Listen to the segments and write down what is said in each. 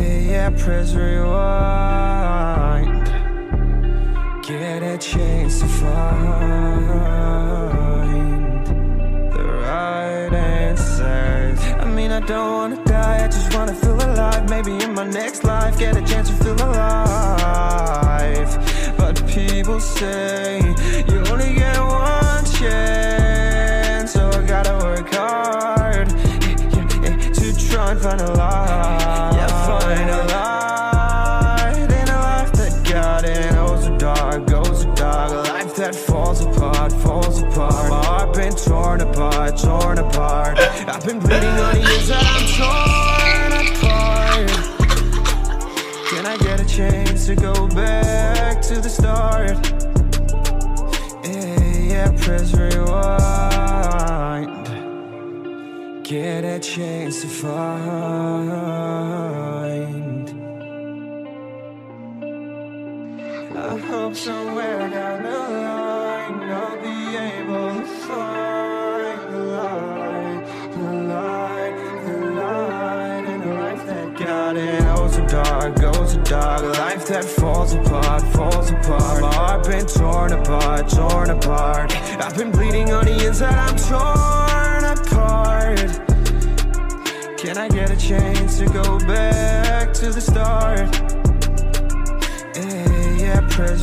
Yeah, press rewind Get a chance to find the right answers. I mean, I don't wanna die, I just wanna feel alive. Maybe in my next life, get a chance to feel alive. But people say you only get one chance, so I gotta work hard to try and find a light. Find a light in a life that got it. Oh, so dark, goes so dark. A life that falls apart, falls apart. My heart been torn apart, torn apart. I've been bleeding on the inside, I'm torn apart. Can I get a chance to go back to the start? Yeah, yeah, press rewind. Get a chance to find. I hope somewhere down the line I'll be able to find the light, the light, the light in a life that got it. So dark, goes so dark, life that falls apart, falls apart. My heart been torn apart, torn apart. I've been bleeding on the inside, I'm torn apart. Can I get a chance to go back to the start? Yeah, yeah, press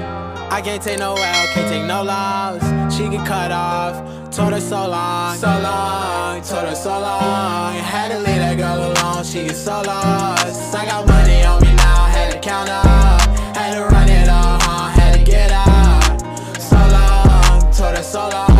I can't take no L, can't take no loss. She get cut off. Told her so long, so long. Told her so long. Had to leave that girl alone. She is so lost. I got money on me now. Had to count up. Had to run it all. Huh? Had to get out. So long. Told her so long.